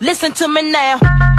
Listen to me now.